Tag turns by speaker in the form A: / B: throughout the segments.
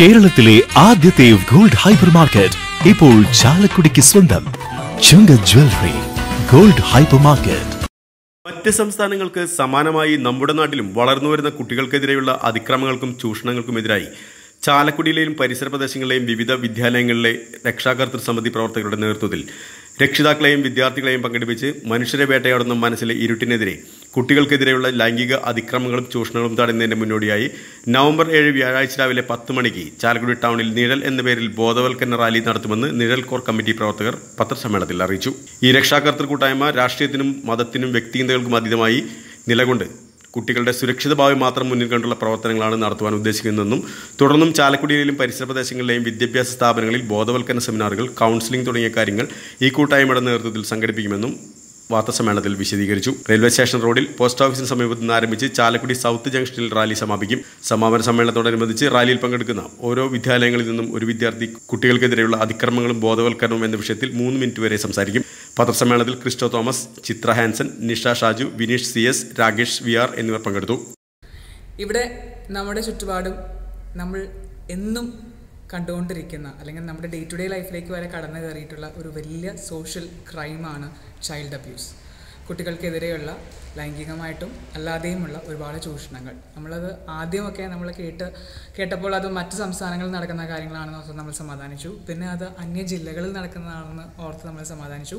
A: കേരളത്തിലെ ആദ്യത്തെ gold hyper market ഇപ്പോൾ ചാലക്കുടിക്ക് സ്വന്തം. ചുങ്ക ജ്വല്ലറി ഗോൾഡ് ഹൈപ്പർ മാർക്കറ്റ്
B: മറ്റ് സംസ്ഥാനങ്ങൾക്ക് സമാനമായി നമ്മുടെ നാട്ടിലും വളർന്നു വരുന്ന കുട്ടികൾക്കെതിരെയുള്ള അതിക്രമങ്ങൾക്കും ചൂഷണങ്ങൾക്കുമെതിരായി ചാലക്കുടിയിലെയും പരിസര പ്രദേശങ്ങളിലെയും വിവിധ വിദ്യാലയങ്ങളിലെ രക്ഷാകർതൃ സമിതി പ്രവർത്തകരുടെ നേതൃത്വത്തിൽ രക്ഷിതാക്കളെയും വിദ്യാർത്ഥികളെയും പങ്കെടുപ്പിച്ച് മനുഷ്യരെ വേട്ടയാടുന്ന മനസ്സിലെ ഇരുട്ടിനെതിരെ കുട്ടികൾക്കെതിരെയുള്ള ലൈംഗിക അതിക്രമങ്ങളും ചൂഷണങ്ങളും തടയുന്നതിന്റെ മുന്നോടിയായി നവംബർ ഏഴ് വ്യാഴാഴ്ച രാവിലെ പത്ത് മണിക്ക് ചാലക്കുടി ടൗണിൽ നിഴൽ എന്ന പേരിൽ ബോധവൽക്കരണ റാലി നടത്തുമെന്ന് നിഴൽ കോർ കമ്മിറ്റി പ്രവർത്തകർ പത്രസമ്മേളനത്തിൽ അറിയിച്ചു. ഈ രക്ഷാകർത്തൃ കൂട്ടായ്മ രാഷ്ട്രീയത്തിനും മതത്തിനും വ്യക്തിഗതകൾക്കും അതീതമായി നിലകൊണ്ട് കുട്ടികളുടെ സുരക്ഷിത ഭാവി മാത്രം മുന്നിൽ കണ്ടുള്ള പ്രവർത്തനങ്ങളാണ് നടത്തുവാൻ ഉദ്ദേശിക്കുന്നതെന്നും തുടർന്നും ചാലക്കുടിയിലെയും പരിസര പ്രദേശങ്ങളിലെയും വിദ്യാഭ്യാസ സ്ഥാപനങ്ങളിൽ ബോധവൽക്കരണ സെമിനാറുകൾ കൗൺസിലിംഗ് തുടങ്ങിയ കാര്യങ്ങൾ ഈ കൂട്ടായ്മയുടെ നേതൃത്വത്തിൽ സംഘടിപ്പിക്കുമെന്നും വാർത്താസമ്മേളനത്തിൽ വിശദീകരിച്ചു. റെയിൽവേ സ്റ്റേഷൻ റോഡിൽ പോസ്റ്റ് ഓഫീസിന് സമീപത്ത് നിന്ന് ആരംഭിച്ച് ചാലക്കുടി സൗത്ത് ജംഗ്ഷനിൽ റാലി സമാപിക്കും. സമാപന സമ്മേളനത്തോടനുബന്ധിച്ച് റാലിയിൽ പങ്കെടുക്കുന്ന ഓരോ വിദ്യാലയങ്ങളിൽ നിന്നും ഒരു വിദ്യാർത്ഥി കുട്ടികൾക്കെതിരെയുള്ള അതിക്രമങ്ങളും ബോധവൽക്കരണവും എന്ന വിഷയത്തിൽ മൂന്ന് മിനിറ്റ് വരെ സംസാരിക്കും. പത്രസമ്മേളനത്തിൽ Christo Thomas Chithra Hanson Nisha Shaju Vineesh C S Rakesh V R എന്നിവർ പങ്കെടുത്തു.
C: ഇവിടെ നമ്മുടെ ചുറ്റുപാടും നമ്മൾ എന്നും കണ്ടുകൊണ്ടിരിക്കുന്ന അല്ലെങ്കിൽ നമ്മുടെ ഡേ ടു ഡേ ലൈഫിലേക്ക് വരെ കടന്നു കയറിയിട്ടുള്ള ഒരു വലിയ സോഷ്യൽ ക്രൈമാണ് ചൈൽഡ് അബ്യൂസ് കുട്ടികൾക്കെതിരെയുള്ള ലൈംഗികമായിട്ടും അല്ലാതെയുമുള്ള ഒരുപാട് ചൂഷണങ്ങൾ. നമ്മളത് ആദ്യമൊക്കെ നമ്മൾ കേട്ട് കേട്ടപ്പോൾ അത് മറ്റ് സംസ്ഥാനങ്ങളിൽ നടക്കുന്ന കാര്യങ്ങളാണെന്ന് ഓർത്ത് നമ്മൾ സമാധാനിച്ചു. പിന്നെ അത് അന്യ ജില്ലകളിൽ നടക്കുന്നതാണെന്ന് ഓർത്ത് നമ്മൾ സമാധാനിച്ചു.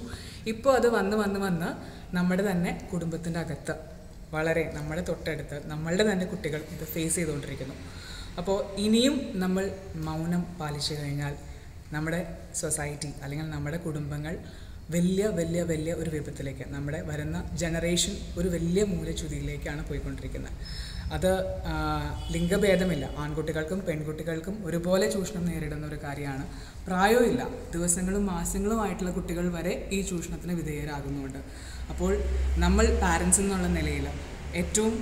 C: ഇപ്പോൾ അത് വന്ന് വന്ന് വന്ന് നമ്മുടെ തന്നെ കുടുംബത്തിന്റെ അകത്ത് വളരെ നമ്മുടെ തൊട്ടടുത്ത് നമ്മളുടെ തന്നെ കുട്ടികൾ ഇത് ഫേസ് ചെയ്തുകൊണ്ടിരിക്കുന്നു. അപ്പോൾ ഇനിയും നമ്മൾ മൗനം പാലിച്ചു കഴിഞ്ഞാൽ നമ്മുടെ സൊസൈറ്റി അല്ലെങ്കിൽ നമ്മുടെ കുടുംബങ്ങൾ വലിയ വലിയ വലിയ ഒരു വിപത്തിലേക്ക് നമ്മുടെ വരുന്ന ജനറേഷൻ ഒരു വലിയ മൂലച്യുതിയിലേക്കാണ് പോയിക്കൊണ്ടിരിക്കുന്നത്. അത് ലിംഗഭേദമില്ല. ആൺകുട്ടികൾക്കും പെൺകുട്ടികൾക്കും ഒരുപോലെ ചൂഷണം നേരിടുന്ന ഒരു കാര്യമാണ്. പ്രായമില്ല ദിവസങ്ങളും മാസങ്ങളുമായിട്ടുള്ള കുട്ടികൾ വരെ ഈ ചൂഷണത്തിന് വിധേയരാകുന്നുണ്ട്. അപ്പോൾ നമ്മൾ പാരൻസ് എന്നുള്ള നിലയിൽ ഏറ്റവും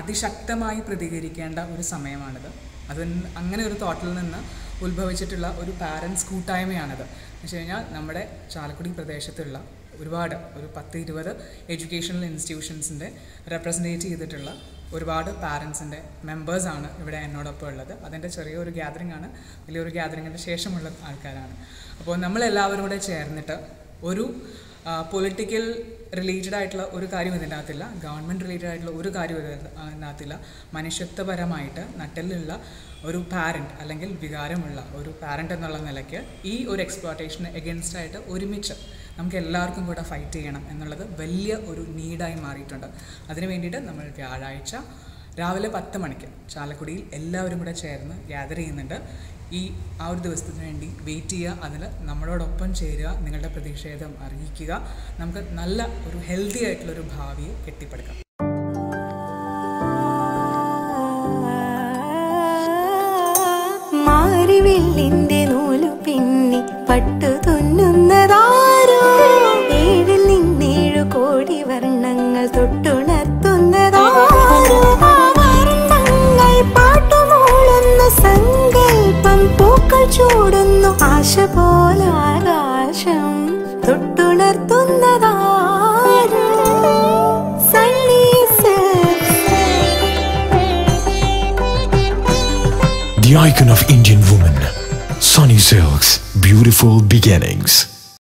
C: അതിശക്തമായി പ്രതികരിക്കേണ്ട ഒരു സമയമാണിത്. അത് അങ്ങനെ ഒരു തോട്ടിൽ നിന്ന് ഉത്ഭവിച്ചിട്ടുള്ള ഒരു പാരൻസ് കൂട്ടായ്മയാണത്. എന്ന് വെച്ച് കഴിഞ്ഞാൽ നമ്മുടെ ചാലക്കുടി പ്രദേശത്തുള്ള ഒരുപാട് ഒരു പത്ത് ഇരുപത് എഡ്യൂക്കേഷണൽ ഇൻസ്റ്റിറ്റ്യൂഷൻസിന്റെ റെപ്രസെന്റേറ്റ് ചെയ്തിട്ടുള്ള ഒരുപാട് പാരൻസിന്റെ മെമ്പേഴ്സാണ് ഇവിടെ എന്നോടൊപ്പം ഉള്ളത്. അതിന്റെ ചെറിയൊരു ഗ്യാതറിംഗ് ആണ്. വലിയൊരു ഗ്യാതറിങ്ങിന്റെ ശേഷമുള്ള ആൾക്കാരാണ്. അപ്പോൾ നമ്മളെല്ലാവരും കൂടെ ചേർന്നിട്ട് ഒരു പൊളിറ്റിക്കൽ റിലേറ്റഡ് ആയിട്ടുള്ള ഒരു കാര്യം ഇതിനകത്തില്ല. ഗവൺമെന്റ് റിലേറ്റഡ് ആയിട്ടുള്ള ഒരു കാര്യം ഇതിനകത്ത് ഇതിനകത്തില്ല. മനുഷ്യത്വപരമായിട്ട് നട്ടലിലുള്ള ഒരു പാരന്റ് അല്ലെങ്കിൽ വികാരമുള്ള ഒരു പാരന്റ് എന്നുള്ള നിലയ്ക്ക് ഈ ഒരു എക്സ്പ്ലോട്ടേഷന് എഗൻസ്റ്റ് ആയിട്ട് ഒരുമിച്ച് നമുക്ക് എല്ലാവർക്കും കൂടെ ഫൈറ്റ് ചെയ്യണം എന്നുള്ളത് വലിയ ഒരു നീഡായി മാറിയിട്ടുണ്ട്. അതിന് വേണ്ടിയിട്ട് നമ്മൾ വ്യാഴാഴ്ച രാവിലെ പത്ത് മണിക്ക് ചാലക്കുടിയിൽ എല്ലാവരും കൂടെ ചേർന്ന് ഗ്യാദർ ചെയ്യുന്നുണ്ട്. ഈ ആ ഒരു ദിവസത്തിന് വേണ്ടി വെയിറ്റ് ചെയ്യുക അതിൽ നമ്മളോടൊപ്പം ചേരുക നിങ്ങളുടെ പ്രതിഷേധം അറിയിക്കുക. നമുക്ക് നല്ല ഒരു ഹെൽത്തി ആയിട്ടുള്ള ഒരു ഭാവിയെ കെട്ടിപ്പടുക്കാം.
D: മാരിവില്ലിന്റെ നൂലു പിന്നി പട്ടു തുന്നുന്നതാരോ
A: The icon of Indian woman, Sunny Silks, beautiful beginnings.